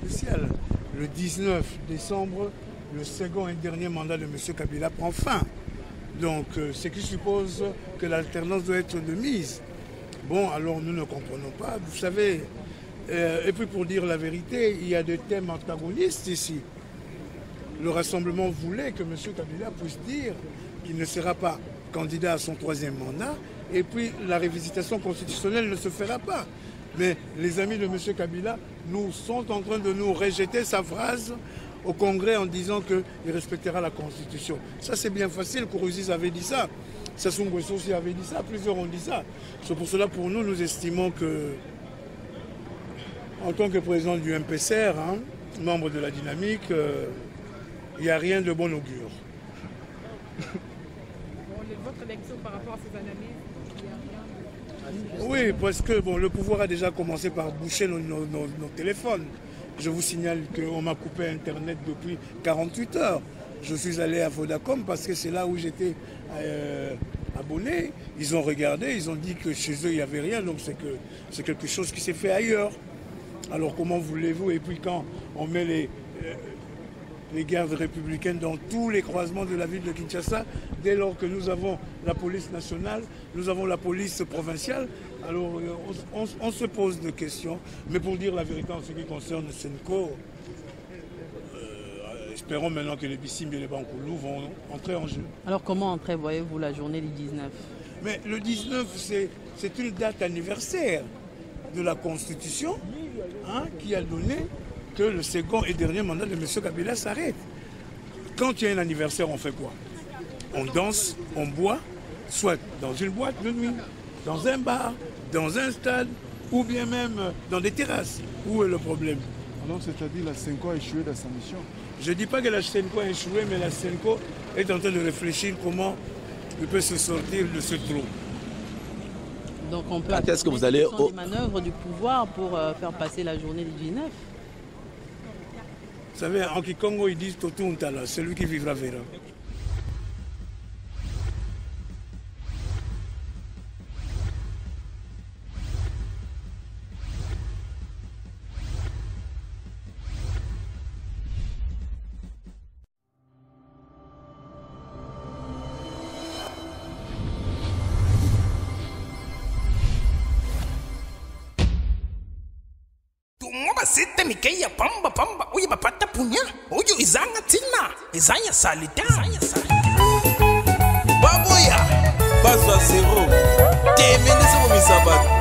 crucial. Le 19 décembre, le second et dernier mandat de M. Kabila prend fin. Donc, euh, ce qui suppose que l'alternance doit être de mise. Bon, alors nous ne comprenons pas, vous savez. Euh, et puis pour dire la vérité, il y a des thèmes antagonistes ici. Le rassemblement voulait que M. Kabila puisse dire qu'il ne sera pas candidat à son troisième mandat, et puis la révisitation constitutionnelle ne se fera pas. Mais les amis de M. Kabila nous sont en train de nous rejeter sa phrase au Congrès en disant qu'il respectera la Constitution. Ça, c'est bien facile. Kourouzis avait dit ça. Sassou Nguesso aussi avait dit ça. Plusieurs ont dit ça. C'est pour cela, pour nous, nous estimons que, en tant que président du MPCR, hein, membre de la dynamique, euh, il n'y a rien de bon augure. Votre lecture par rapport à ces analyses? Oui, parce que bon, le pouvoir a déjà commencé par boucher nos, nos- nos- téléphones. Je vous signale qu'on m'a coupé Internet depuis 48 heures. Je suis allé à Vodacom parce que c'est là où j'étais euh, abonné. Ils ont regardé, ils ont dit que chez eux, il n'y avait rien. Donc c'est que quelque chose qui s'est fait ailleurs. Alors comment voulez-vous? Et puis quand on met les, euh, les gardes républicaines dans tous les croisements de la ville de Kinshasa, dès lors que nous avons la police nationale, nous avons la police provinciale, alors euh, on, on- on se pose des questions. Mais pour dire la vérité en ce qui concerne Senko, euh, espérons maintenant que les Bissim et les Bankoulou vont entrer en jeu. Alors comment entrevoyez-vous la journée du 19 Mais le 19, c'est c'est une date anniversaire de la Constitution hein, qui a donné que le second et dernier mandat de M. Kabila s'arrête. Quand il y a un anniversaire, on fait quoi? On danse, on boit, soit dans une boîte de nuit, dans un bar, dans un stade, ou bien même euh, dans des terrasses. Où est le problème? Alors, c'est-à-dire la 5 ans a échoué dans sa mission. Je ne dis pas que la Senko a échoué, mais la Senko est en train de réfléchir comment il peut se sortir de ce trou. Donc on peut Ah, qu'est-ce que vous allez manœuvres du pouvoir pour euh, faire passer la journée du 19 Vous savez, en Kikongo, ils disent Totu Untala, celui qui vivra verra. satani keya pamba pamba. Uye bapata punya. Uyu izanga tsina izanya salita. Baboya bazwa zero. Temendesobomisa bato.